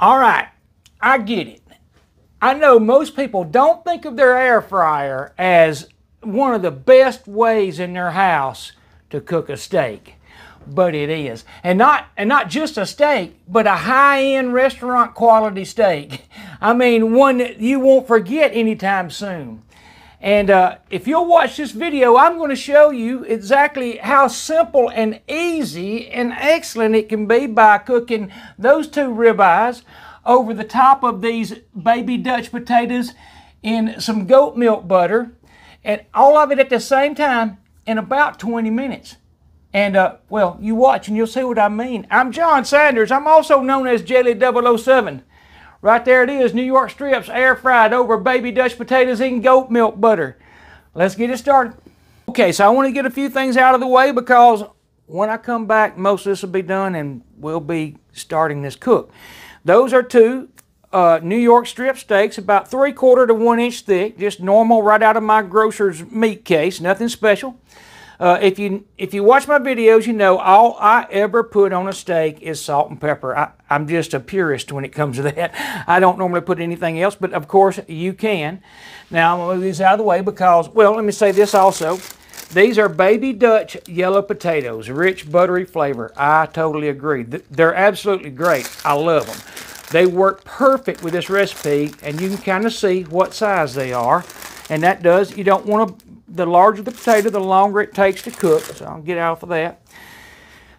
All right, I get it. I know most people don't think of their air fryer as one of the best ways in their house to cook a steak but it is. And not and not just a steak but a high-end restaurant quality steak. I mean one that you won't forget anytime soon and uh, if you'll watch this video i'm going to show you exactly how simple and easy and excellent it can be by cooking those two ribeyes over the top of these baby dutch potatoes in some goat milk butter and all of it at the same time in about 20 minutes. And, uh, well, you watch and you'll see what I mean. I'm John Sanders. I'm also known as Jelly 007. Right there it is, New York strips, air fried over baby Dutch potatoes in goat milk butter. Let's get it started. Okay, so I want to get a few things out of the way because when I come back, most of this will be done and we'll be starting this cook. Those are two uh, New York strip steaks, about three quarter to one inch thick, just normal right out of my grocer's meat case, nothing special. Uh, if you if you watch my videos, you know all I ever put on a steak is salt and pepper. I, I'm just a purist when it comes to that. I don't normally put anything else, but of course you can. Now I'm gonna move these out of the way because, well, let me say this also. These are baby Dutch yellow potatoes, rich buttery flavor. I totally agree. They're absolutely great. I love them. They work perfect with this recipe and you can kind of see what size they are. And that does, you don't want to, the larger the potato, the longer it takes to cook. So I'll get out of that.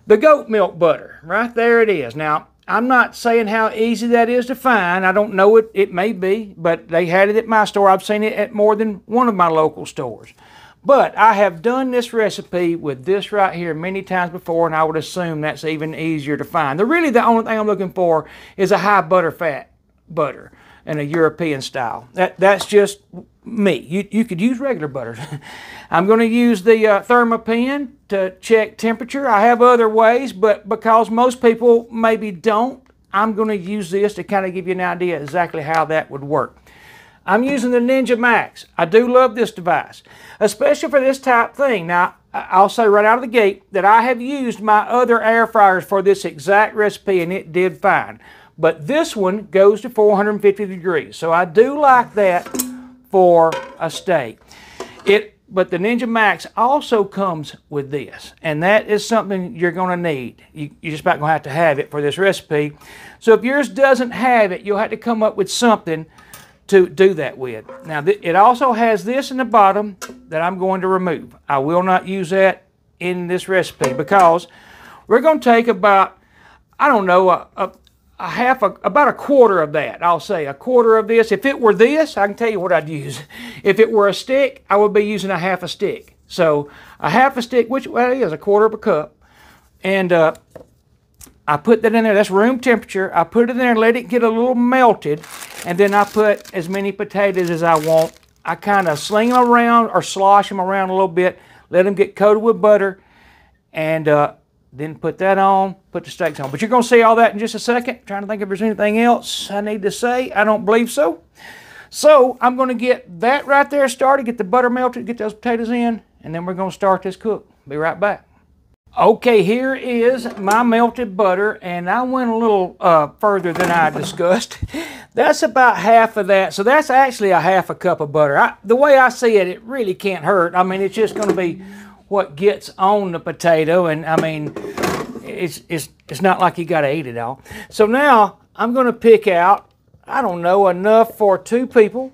The goat milk butter, right there it is. Now, I'm not saying how easy that is to find. I don't know it, it may be, but they had it at my store. I've seen it at more than one of my local stores. But I have done this recipe with this right here many times before, and I would assume that's even easier to find. The, really, the only thing I'm looking for is a high butter fat butter and a European style. That, that's just me. You, you could use regular butter. I'm going to use the uh, Thermapen to check temperature. I have other ways, but because most people maybe don't, I'm going to use this to kind of give you an idea exactly how that would work. I'm using the Ninja Max. I do love this device, especially for this type thing. Now, I'll say right out of the gate that I have used my other air fryers for this exact recipe and it did fine. But this one goes to 450 degrees. So I do like that for a steak. It, but the Ninja Max also comes with this. And that is something you're going to need. You, you're just about going to have to have it for this recipe. So if yours doesn't have it, you'll have to come up with something to do that with. Now it also has this in the bottom that I'm going to remove. I will not use that in this recipe because we're going to take about, I don't know, a, a, a half, a, about a quarter of that. I'll say a quarter of this. If it were this, I can tell you what I'd use. If it were a stick, I would be using a half a stick. So a half a stick, which well, is a quarter of a cup. And uh, I put that in there. That's room temperature. I put it in there and let it get a little melted. And then I put as many potatoes as I want. I kind of sling them around or slosh them around a little bit. Let them get coated with butter. And uh, then put that on, put the steaks on. But you're going to see all that in just a second. I'm trying to think if there's anything else I need to say. I don't believe so. So I'm going to get that right there started, get the butter melted, get those potatoes in, and then we're going to start this cook. Be right back. Okay, here is my melted butter, and I went a little uh, further than I discussed. that's about half of that. So that's actually a half a cup of butter. I, the way I see it, it really can't hurt. I mean, it's just going to be what gets on the potato, and I mean, it's, it's, it's not like you got to eat it all. So now I'm going to pick out, I don't know, enough for two people,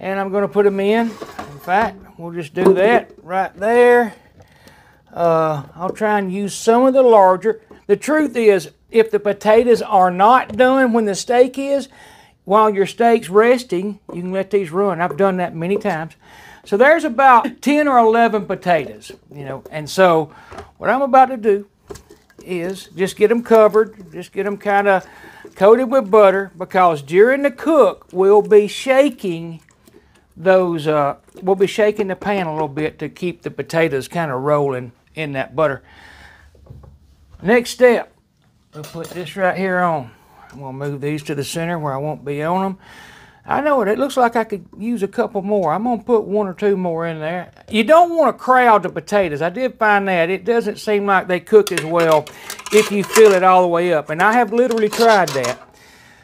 and I'm going to put them in. In fact, we'll just do that right there. Uh, I'll try and use some of the larger. The truth is, if the potatoes are not done when the steak is, while your steak's resting, you can let these run. I've done that many times. So there's about 10 or 11 potatoes, you know. And so what I'm about to do is just get them covered, just get them kind of coated with butter because during the cook, we'll be shaking those, uh, we'll be shaking the pan a little bit to keep the potatoes kind of rolling in that butter. Next step, we'll put this right here on. I'm going to move these to the center where I won't be on them. I know it. It looks like I could use a couple more. I'm going to put one or two more in there. You don't want to crowd the potatoes. I did find that. It doesn't seem like they cook as well if you fill it all the way up. And I have literally tried that.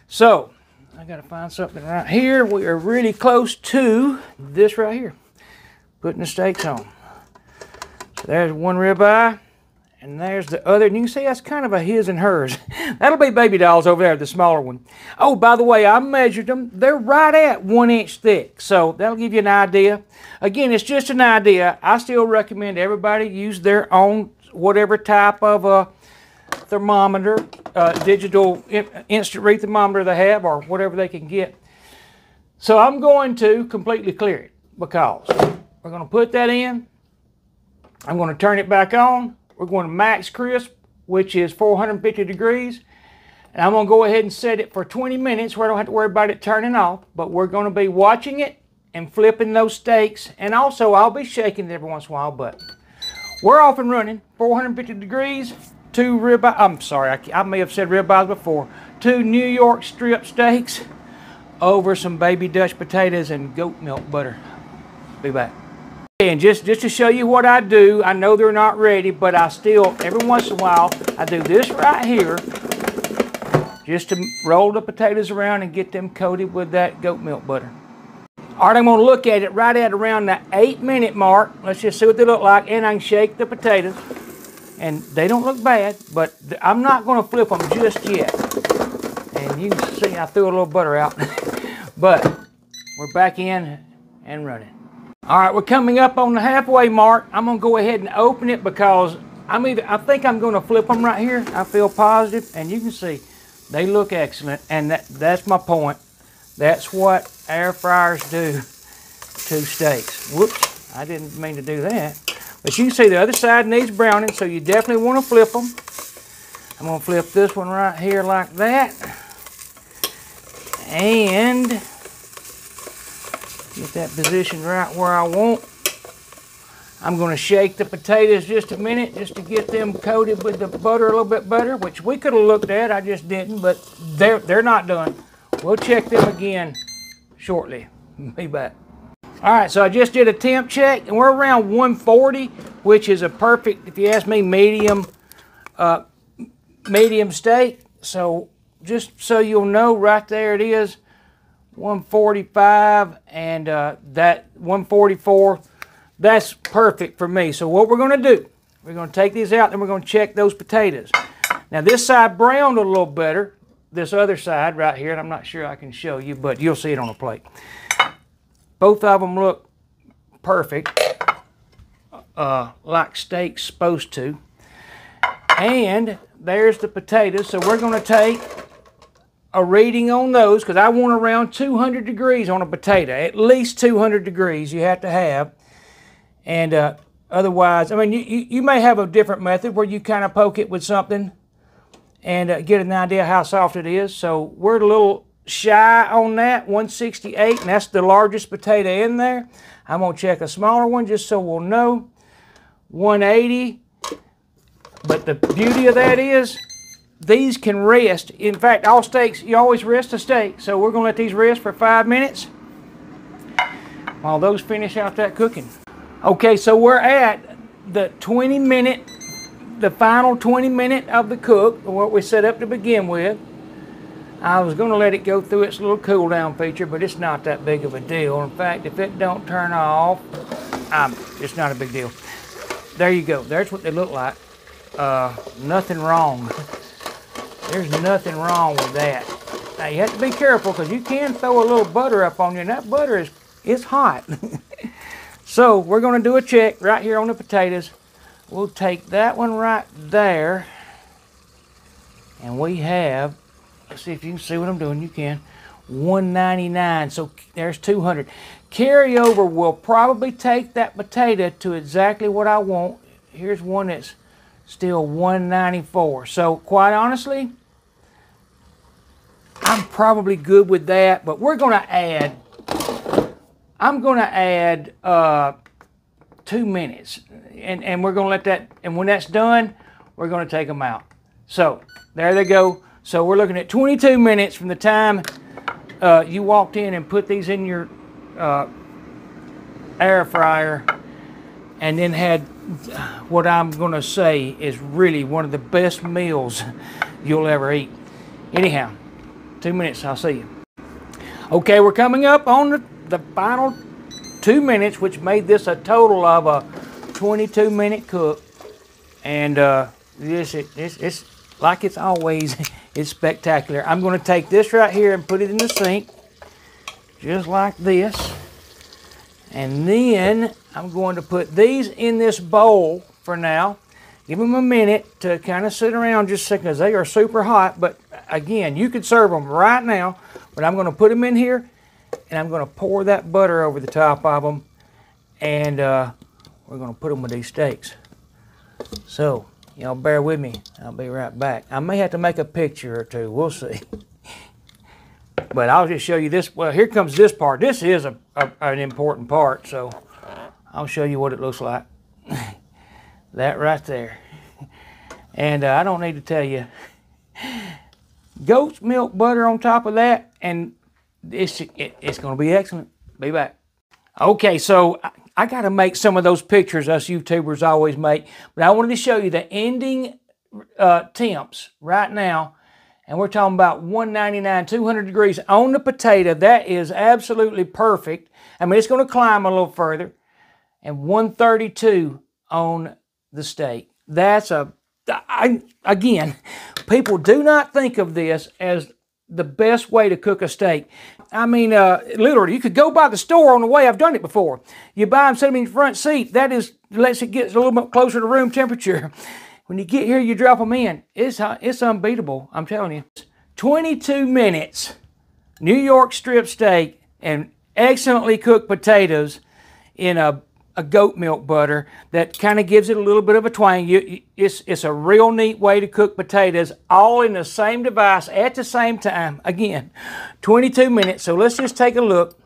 So, I got to find something right here. We are really close to this right here. Putting the steaks on. So there's one ribeye. And there's the other, and you can see that's kind of a his and hers. That'll be baby dolls over there, the smaller one. Oh, by the way, I measured them. They're right at one inch thick, so that'll give you an idea. Again, it's just an idea. I still recommend everybody use their own whatever type of a thermometer, uh, digital instant read thermometer they have, or whatever they can get. So I'm going to completely clear it because we're going to put that in. I'm going to turn it back on we're going to max crisp, which is 450 degrees. And I'm going to go ahead and set it for 20 minutes where I don't have to worry about it turning off. But we're going to be watching it and flipping those steaks. And also, I'll be shaking it every once in a while. But we're off and running. 450 degrees. Two ribeye. I'm sorry, I, I may have said ribeyes before. Two New York strip steaks over some baby Dutch potatoes and goat milk butter. Be back. And just, just to show you what I do, I know they're not ready, but I still, every once in a while, I do this right here, just to roll the potatoes around and get them coated with that goat milk butter. All right, I'm going to look at it right at around the eight minute mark. Let's just see what they look like, and I can shake the potatoes. And they don't look bad, but I'm not going to flip them just yet. And you can see I threw a little butter out. but we're back in and running. All right, we're coming up on the halfway mark. I'm gonna go ahead and open it because I'm either, I think I'm gonna flip them right here. I feel positive, and you can see they look excellent, and that, that's my point. That's what air fryers do to steaks. Whoops, I didn't mean to do that. But you can see the other side needs browning, so you definitely wanna flip them. I'm gonna flip this one right here like that. And Get that position right where I want. I'm going to shake the potatoes just a minute just to get them coated with the butter a little bit better, which we could have looked at. I just didn't, but they're, they're not done. We'll check them again shortly. Be back. All right, so I just did a temp check, and we're around 140, which is a perfect, if you ask me, medium, uh, medium steak. So just so you'll know, right there it is. 145 and uh, that 144 that's perfect for me. So what we're going to do we're going to take these out and we're going to check those potatoes. Now this side browned a little better this other side right here and I'm not sure I can show you but you'll see it on a plate. Both of them look perfect uh, like steak's supposed to. And there's the potatoes so we're going to take a reading on those because I want around 200 degrees on a potato. At least 200 degrees you have to have. And uh, otherwise, I mean, you, you, may have a different method where you kind of poke it with something and uh, get an idea how soft it is. So we're a little shy on that, 168, and that's the largest potato in there. I'm going to check a smaller one just so we'll know. 180. But the beauty of that is these can rest. In fact, all steaks, you always rest a steak. So we're going to let these rest for five minutes while those finish out that cooking. Okay, so we're at the 20 minute, the final 20 minute of the cook, what we set up to begin with. I was going to let it go through its little cool down feature, but it's not that big of a deal. In fact, if it don't turn off, um, it's not a big deal. There you go. There's what they look like. Uh, nothing wrong. There's nothing wrong with that. Now you have to be careful because you can throw a little butter up on you and that butter is, is hot. so we're going to do a check right here on the potatoes. We'll take that one right there and we have, let's see if you can see what I'm doing, you can, 199, so there's 200. Carryover will probably take that potato to exactly what I want. Here's one that's still 194. So quite honestly, I'm probably good with that, but we're going to add, I'm going to add uh, two minutes. And, and we're going to let that, and when that's done, we're going to take them out. So there they go. So we're looking at 22 minutes from the time uh, you walked in and put these in your uh, air fryer and then had what I'm going to say is really one of the best meals you'll ever eat. Anyhow, two minutes. I'll see you. Okay, we're coming up on the, the final two minutes, which made this a total of a 22 minute cook. And uh, this, it, it's, it's like it's always, it's spectacular. I'm going to take this right here and put it in the sink, just like this. And then I'm going to put these in this bowl for now. Give them a minute to kind of sit around just because they are super hot. But again, you could serve them right now. But I'm going to put them in here and I'm going to pour that butter over the top of them. And uh, we're going to put them with these steaks. So, y'all bear with me. I'll be right back. I may have to make a picture or two. We'll see. But I'll just show you this. Well, here comes this part. This is a, a an important part. So I'll show you what it looks like. that right there. And uh, I don't need to tell you. Goat's milk butter on top of that. And it's, it, it's going to be excellent. Be back. Okay, so I got to make some of those pictures us YouTubers always make, but I wanted to show you the ending uh, temps right now. And we're talking about 199, 200 degrees on the potato. That is absolutely perfect. I mean, it's going to climb a little further. And 132 on the steak. That's a, I, again, people do not think of this as the best way to cook a steak. I mean, uh, literally, you could go by the store on the way. I've done it before. You buy them, set them in your front seat. That is lets it get a little bit closer to room temperature. When you get here, you drop them in. It's it's unbeatable. I'm telling you. 22 minutes, New York strip steak and excellently cooked potatoes in a a goat milk butter that kind of gives it a little bit of a twang. You, it's, it's a real neat way to cook potatoes all in the same device at the same time. Again, 22 minutes. So let's just take a look.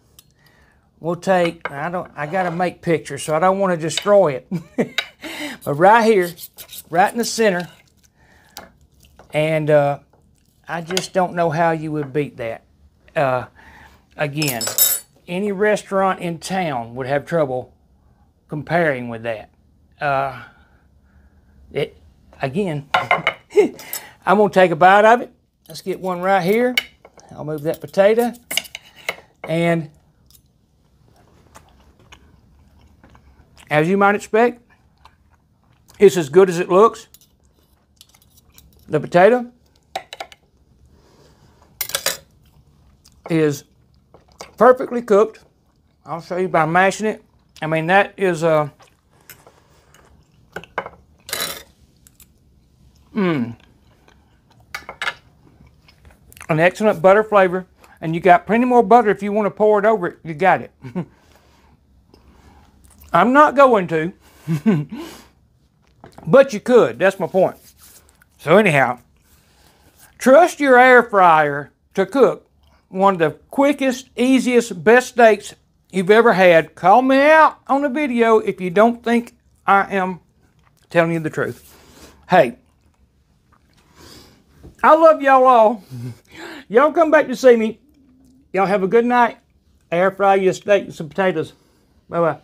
We'll take, I don't, I got to make pictures, so I don't want to destroy it. but right here, right in the center, and uh, I just don't know how you would beat that. Uh, again, any restaurant in town would have trouble comparing with that. Uh, it again, I'm gonna take a bite of it. Let's get one right here. I'll move that potato and as you might expect, it's as good as it looks. The potato is perfectly cooked. I'll show you by mashing it. I mean, that is a... Mmm. An excellent butter flavor. And you got plenty more butter if you want to pour it over it. You got it. I'm not going to. but you could. That's my point. So anyhow, trust your air fryer to cook one of the quickest, easiest, best steaks you've ever had, call me out on the video if you don't think I am telling you the truth. Hey, I love y'all all. Y'all come back to see me. Y'all have a good night. Air fry your steak and some potatoes. Bye-bye.